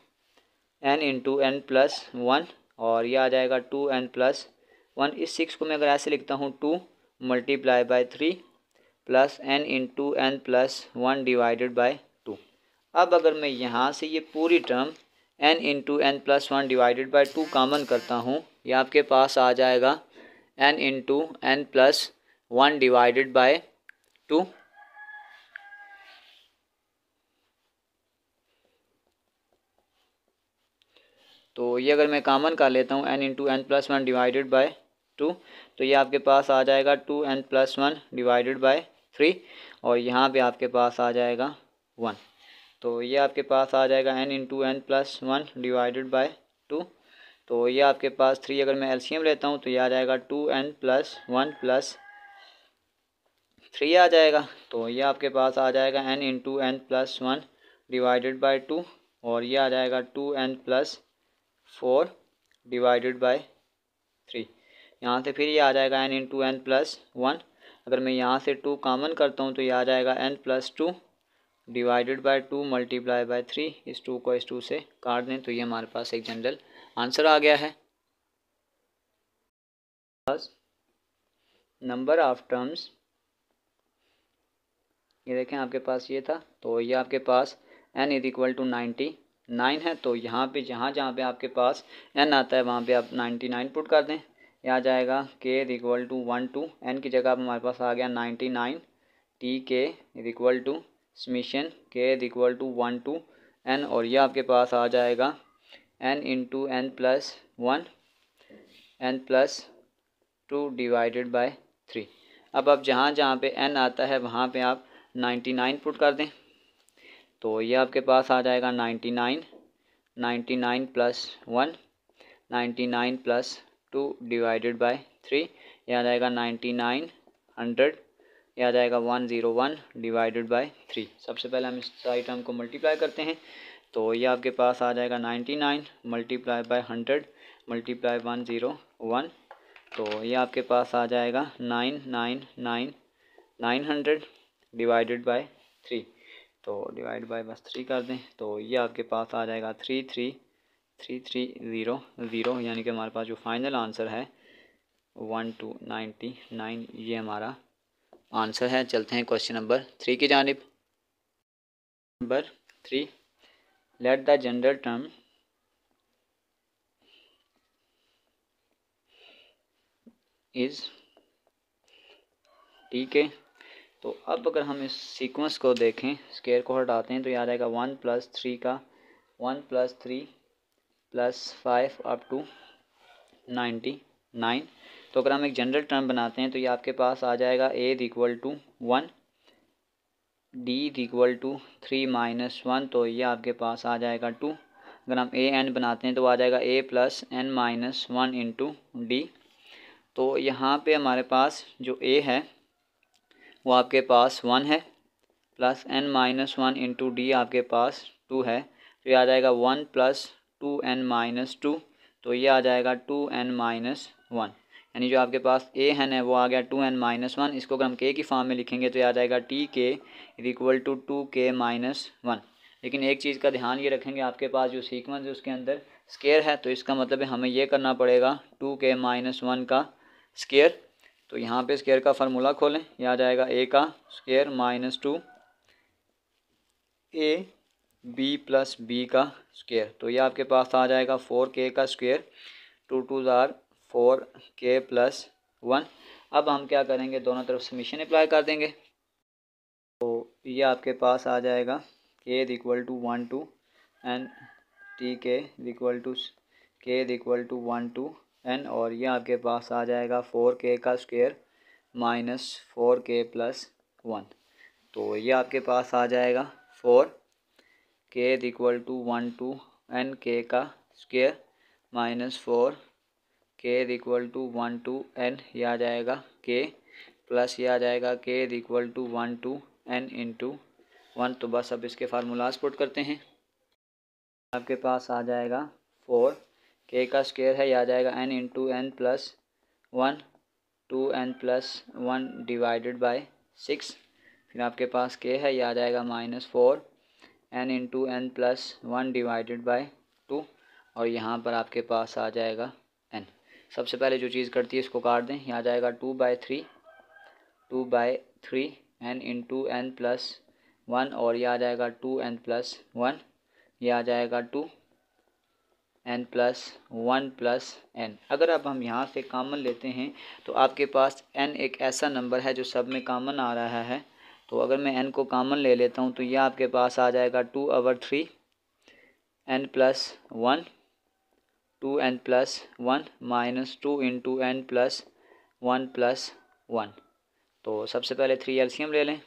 N into N plus one और ये आ जाएगा टू एन प्लस वन इस सिक्स को मैं अगर ऐसे लिखता हूँ two multiply by three plus N into N plus one divided by two अब अगर मैं यहाँ से ये पूरी term N into N plus one divided by two common करता हूँ, ये आपके पास आ जाएगा N into N plus one divided by two तो ये अगर मैं कामन कर लेता हूँ N into N plus one divided by two तो ये आपके पास आ जाएगा two N plus one divided by three और यहाँ पे आपके पास आ जाएगा वन तो ये आपके पास आ जाएगा N into N plus one divided by two तो ये आपके पास थ्री अगर मैं एलसीएम लेता हूँ तो ये आ जाएगा two N plus one plus three आ जाएगा. तो ये आपके पास आ जाएगा N into N plus one divided by two और ये आ जाएगा two N plus four divided by three. यहाँ से फिर ये आ जाएगा N into N plus one अगर मैं यहाँ से टू कॉमन करता हूँ तो ये आ जाएगा N plus two divided by two multiply by three इस टू को इस टू से काट दें तो ये हमारे पास एक जनरल आंसर आ गया है। नंबर ऑफ़ टर्म्स ये देखें आपके पास ये था तो ये आपके पास N is equal to ninety nine है तो यहाँ पे, जहाँ जहाँ पे आपके पास एन आता है, वहाँ पे आप नाइन्टी नाइन पुट कर दें। ये आ जाएगा K is equal to one to N की जगह हमारे पास आ गया ninety nine. T K is equal to summation K is equal to one to N और यह आपके पास आ जाएगा N into N plus one N plus two divided by three अब आप जहाँ जहाँ पे एन आता है, वहाँ पे आप नाइन्टी नाइन पुट कर दें। तो ये आपके पास आ जाएगा ninety nine ninety nine plus one ninety nine plus two divided by three, ये आ जाएगा नाइन्टी नाइन हंड्रेड, ये आ जाएगा one zero one divided by three. सबसे पहले हम इस टर्म को मल्टीप्लाई करते हैं। तो ये आपके पास आ जाएगा ninety nine multiply by hundred, multiply one zero one. तो ये आपके पास आ जाएगा nine nine nine nine hundred divided by three. तो डिवाइड बाय बस थ्री कर दें तो ये आपके पास आ जाएगा three three three three zero zero यानी कि हमारे पास जो फाइनल आंसर है वन टू नाइन्टी नाइन ये हमारा आंसर है। चलते हैं क्वेश्चन नंबर थ्री की जानब। Number three let the general term is ठीक है तो अब अगर हम इस सीक्वेंस को देखें स्केयर को हटाते हैं तो याद आएगा वन प्लस थ्री का one plus three plus five up to ninety nine तो अगर हम एक जनरल टर्म बनाते हैं तो ये आपके पास आ जाएगा A equal to one D equal to three minus one तो ये आपके पास आ जाएगा टू अगर हम ए एन बनाते हैं तो आ जाएगा A plus N minus one into D तो यहाँ पे हमारे पास जो ए है वो आपके पास वन है plus N minus one into D आपके पास टू है तो ये आ जाएगा one plus two N minus two तो ये आ जाएगा टू एन माइनस वन यानी जो आपके पास ए एन है, वो आ गया टू एन माइनस वन इसको अगर हम के की फॉर्म में लिखेंगे तो ये आ जाएगा T K equal to two K minus one लेकिन एक चीज़ का ध्यान ये रखेंगे, आपके पास जो सीक्वेंस है, उसके अंदर स्केयर है तो इसका मतलब है हमें ये करना पड़ेगा टू के माइनस वन का स्केयर तो यहाँ पे स्केयर का फार्मूला खोलें यह आ जाएगा ए का square minus two A B plus B का स्केयर तो ये आपके पास आ जाएगा फोर के का स्क्वेयर टू टू ज़ार फोर के प्लस वन अब हम क्या करेंगे? दोनों तरफ़ समीशन अप्लाई कर देंगे। तो ये आपके पास आ जाएगा K is equal to one to N T K is equal to K is equal to one to N और ये आपके पास आ जाएगा फोर के का square minus four K plus one. तो ये आपके पास आ जाएगा four K equal to one to N K का square minus four K equal to one to N. ये आ जाएगा के प्लस ये आ जाएगा K equal to one to N into one. तो बस अब इसके फार्मूलाज पुट करते हैं। आपके पास आ जाएगा फोर के का स्क्वेयर है, या आ जाएगा N into N plus one two N plus one divided by six फिर आपके पास के है, या आ जाएगा minus four N into N plus one divided by two और यहाँ पर आपके पास आ जाएगा एन सबसे पहले जो चीज़ करती है, इसको काट दें। यहाँ आ जाएगा two by three two by three N into N plus one और यह आ जाएगा टू एन प्लस वन यह आ जाएगा two N plus one plus N अगर अब हम यहाँ से कामन लेते हैं तो आपके पास एन एक ऐसा नंबर है जो सब में कॉमन आ रहा है। तो अगर मैं एन को कामन ले लेता हूँ तो यह आपके पास आ जाएगा two over three N plus one two N plus one minus two into N plus one plus one तो सबसे पहले थ्री एल्शियम ले लें।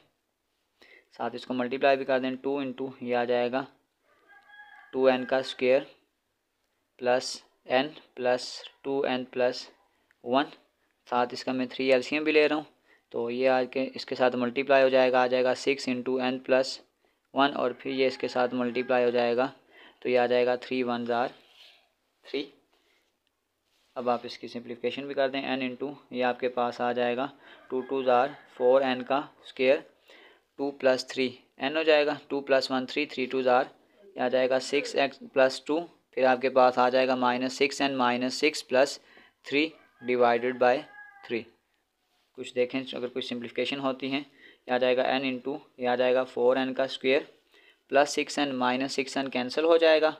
साथ इसको मल्टीप्लाई भी कर दें टू इंटू ये आ जाएगा टू एन का square plus N plus two N plus one साथ इसका मैं थ्री एलसीएम भी ले रहा हूँ। तो ये आज के, इसके साथ मल्टीप्लाई हो जाएगा, आ जाएगा six into N plus one और फिर ये इसके साथ मल्टीप्लाई हो जाएगा। तो ये आ जाएगा थ्री वन ज़ार थ्री अब आप इसकी सिंप्लीफिकेशन भी कर दें एन इंटू ये आपके पास आ जाएगा टू टू ज़ार फोर एन का square two plus three N हो जाएगा two plus one three three two ज़ार आ जाएगा सिक्स एक्स प्लस टू फिर आपके पास आ जाएगा minus six and minus six plus three divided by three कुछ देखें, अगर कुछ सिंप्लीफिकेशन होती हैं आ जाएगा एन इंटू ये आ जाएगा फोर एन का square plus six N minus six N cancel हो जाएगा।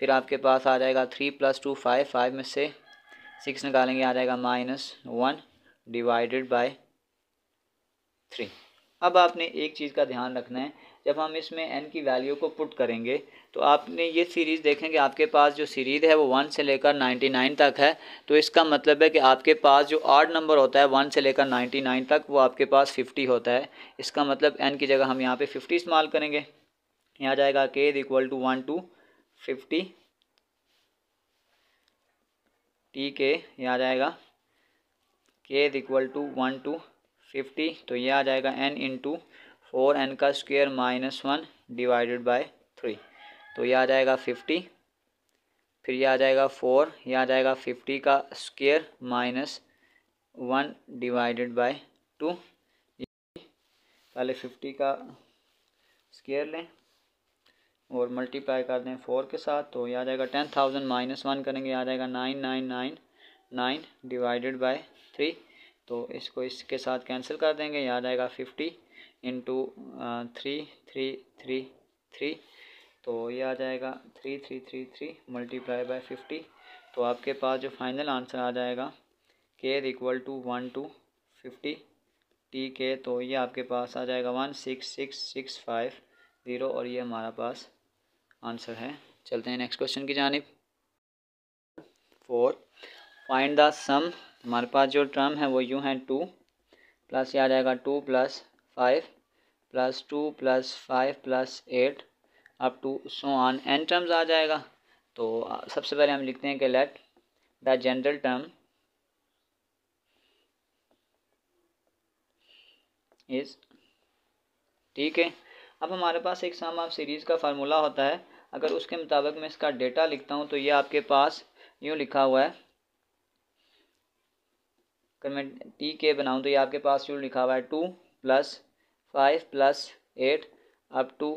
फिर आपके पास आ जाएगा three plus two five five में से सिक्स निकालेंगे, आ जाएगा minus one divided by three अब आपने एक चीज़ का ध्यान रखना है जब हम इसमें एन की वैल्यू को पुट करेंगे तो आपने ये सीरीज़ देखेंगे, आपके पास जो सीरीज़ है वो वन से लेकर नाइन्टी नाइन तक है। तो इसका मतलब है कि आपके पास जो आठ नंबर होता है वन से लेकर नाइन्टी नाइन तक, वो आपके पास फिफ्टी होता है। इसका मतलब एन की जगह हम यहाँ पे फिफ्टी इस्तेमाल करेंगे। यहाँ जाएगा K is equal to one to fifty T K यहाँ जाएगा। K is equal to one to fifty तो ये आ जाएगा एन इंटू फोर एन का square minus one divided by three. तो ये आ जाएगा फिफ्टी, फिर ये आ जाएगा फोर, ये आ जाएगा फिफ्टी का square minus one divided by two. पहले फिफ्टी का स्क्वेयर लें और मल्टीप्लाई कर दें फोर के साथ तो ये आ जाएगा टेन थाउज़ेंड माइनस वन करेंगे आ जाएगा nine nine nine nine divided by three. तो इसको इसके साथ कैंसिल कर देंगे, ये आ जाएगा fifty. Into three three three three तो ये आ जाएगा three three three three multiply by fifty तो आपके पास जो फाइनल आंसर आ जाएगा K equal to one to fifty T K तो ये आपके पास आ जाएगा one six six six five zero और ये हमारा पास आंसर है। चलते हैं नेक्स्ट क्वेश्चन की जानब। फोर फाइंड द सम हमारे पास जो टर्म है वो यूँ है टू प्लस ये आ जाएगा two plus five plus two plus five plus eight up to so on N terms आ जाएगा। तो सबसे पहले हम लिखते हैं कि let the general term is ठीक है। अब हमारे पास एक सम ऑफ़ सीरीज़ का फार्मूला होता है। अगर उसके मुताबिक मैं इसका डेटा लिखता हूँ तो ये आपके पास यूँ लिखा हुआ है। अगर मैं टी के बनाऊँ तो ये आपके पास यूँ लिखा हुआ है two plus five plus eight up to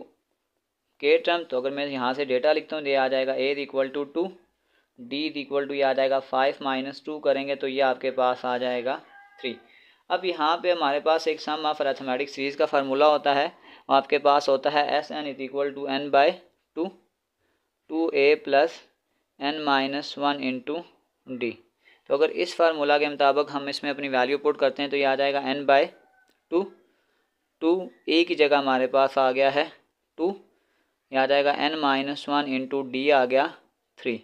K term तो अगर मैं यहाँ से डेटा लिखता हूँ, ये आ जाएगा A equal to two D equal to ये आ जाएगा फाइव माइनस टू करेंगे तो ये आपके पास आ जाएगा थ्री अब यहाँ पे हमारे पास एक सम ऑफ़ अरेथमेटिक सीरीज़ का फार्मूला होता है आपके पास होता है S N is equal to N by two two A plus N minus one into D तो अगर इस फार्मूला के मुताबिक हम इसमें अपनी वैल्यू पुट करते हैं तो ये आ जाएगा N by two two A की जगह हमारे पास आ गया है। टू ये आ जाएगा N minus one into D आ गया थ्री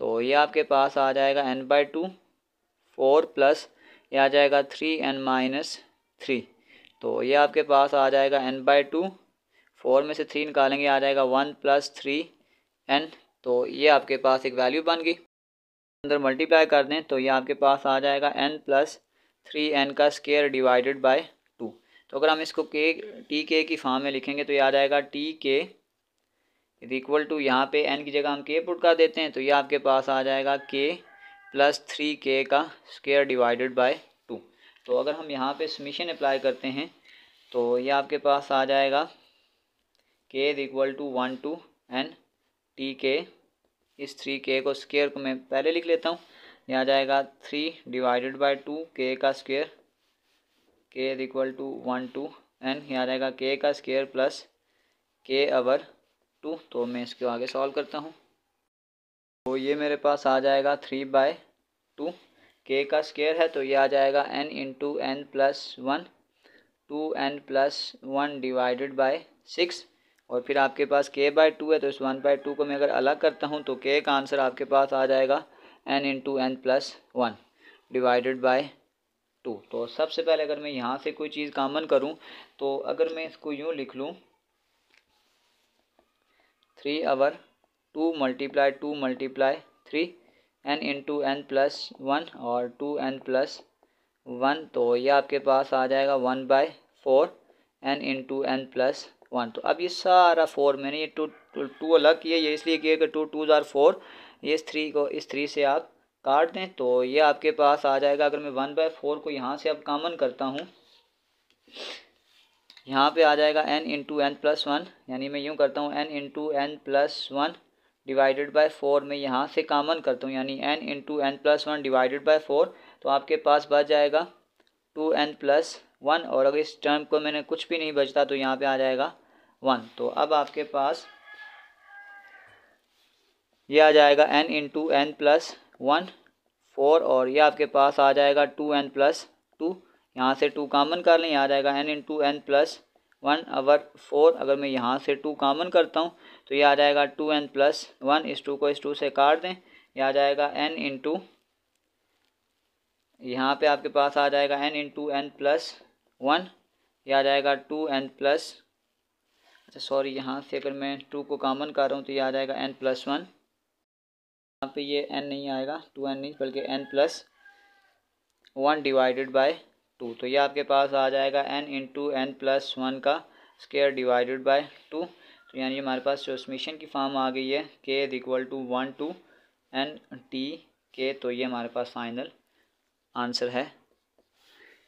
तो ये आपके पास आ जाएगा N by two four plus ये आ जाएगा थ्री एन माइनस थ्री तो ये आपके पास आ जाएगा एन बाई टू फोर में से थ्री निकालेंगे आ जाएगा वन प्लस थ्री एन तो ये आपके पास एक वैल्यू बन गई। अंदर मल्टीप्लाई कर दें तो ये आपके पास आ जाएगा एन प्लस थ्री एन का स्केयर डिवाइडेड बाय तो अगर हम इसको के टी के की फॉर्म में लिखेंगे तो ये आ जाएगा टी के इज़ इक्वल टू यहाँ पे एन की जगह हम के पुट कर देते हैं तो ये आपके पास आ जाएगा के प्लस थ्री के का square divided by two two अगर हम यहाँ पे समीशन अप्लाई करते हैं तो ये आपके पास आ जाएगा k is equal to one to n t k is three के को स्केयर को मैं पहले लिख लेता हूँ, ये आ जाएगा three divided by to k का square k is equal to one to n ये आ जाएगा के का स्केयर प्लस के अवर टू तो मैं इसको आगे सॉल्व करता हूँ। तो ये मेरे पास आ जाएगा थ्री बाय टू के का स्केयर है तो ये आ जाएगा n into n plus one two n plus one divided by six और फिर आपके पास के बाय टू है तो इस वन बाय टू को मैं अगर अलग करता हूँ तो के का आंसर आपके पास आ जाएगा n into n plus one divided by two. तो सबसे पहले अगर मैं यहाँ से कोई चीज़ कामन करूँ तो अगर मैं इसको यूँ लिख लूँ three over two multiply two multiply three n into n plus one और टू एन प्लस वन तो ये आपके पास आ जाएगा one by four n into n plus one तो अब ये सारा फोर मैंने ये टू टू अलग किया, ये इसलिए किया कि टू टू ज़ार फोर ये इस थ्री को, इस थ्री से आप काट दें तो ये आपके पास आ जाएगा। अगर मैं वन बाय फोर को यहाँ से अब कामन करता हूँ, यहाँ पे आ जाएगा n into n plus one यानी मैं यूँ करता हूँ n into n plus one divided by four मैं यहाँ से कामन करता हूँ, यानी n into n plus one divided by four तो आपके पास बच जाएगा टू एन प्लस वन और अगर इस टर्म को मैंने कुछ भी नहीं बचता तो यहाँ पे आ जाएगा वन तो अब आपके पास ये आ जाएगा n into n plus one, four और ये आपके पास आ जाएगा टू एन प्लस टू। यहाँ से टू कामन कर लें, आ जाएगा n into n plus one over four. अगर मैं यहाँ से टू कामन करता हूँ तो ये आ जाएगा टू एन प्लस वन। इस टू को इस टू से काट दें, ये आ जाएगा एन इन टू यहाँ पर आपके पास आ जाएगा n into n plus one. ये आ जाएगा टू एन प्लस अच्छा सॉरी, यहाँ से अगर मैं टू को कामन कर रहा हूँ तो ये आ जाएगा एन प्लस वन। यहाँ पे ये एन नहीं आएगा टू एन नहीं, बल्कि n plus one divided by two तो ये आपके पास आ जाएगा n into n plus one का स्केयर डिवाइडेड बाय टू तो यानी हमारे पास ट्रांसमिशन की फॉर्म आ गई है k is equal to one to n t k तो ये हमारे पास फाइनल आंसर है.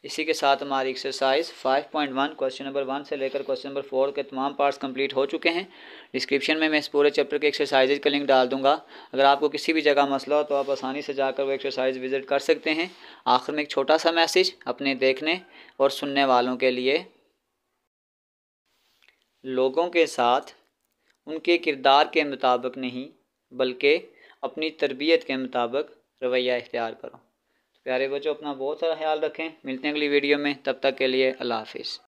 इसी के साथ हमारी एक्सरसाइज 5.1 क्वेश्चन नंबर वन से लेकर क्वेश्चन नंबर फोर के तमाम पार्ट्स कंप्लीट हो चुके हैं। डिस्क्रिप्शन में मैं इस पूरे चैप्टर के एक्सरसाइजेज का लिंक डाल दूँगा। अगर आपको किसी भी जगह मसला हो तो आप आसानी से जाकर वो एक्सरसाइज विज़िट कर सकते हैं। आखिर में एक छोटा सा मैसेज अपने देखने और सुनने वालों के लिए। लोगों के साथ उनके किरदार के मुताबिक नहीं, बल्कि अपनी तरबियत के मुताबिक रवैया इख्तियार करो। प्यारे बच्चों, अपना बहुत सारा ख्याल रखें। मिलते हैं अगली वीडियो में। तब तक के लिए अल्लाह हाफिज़।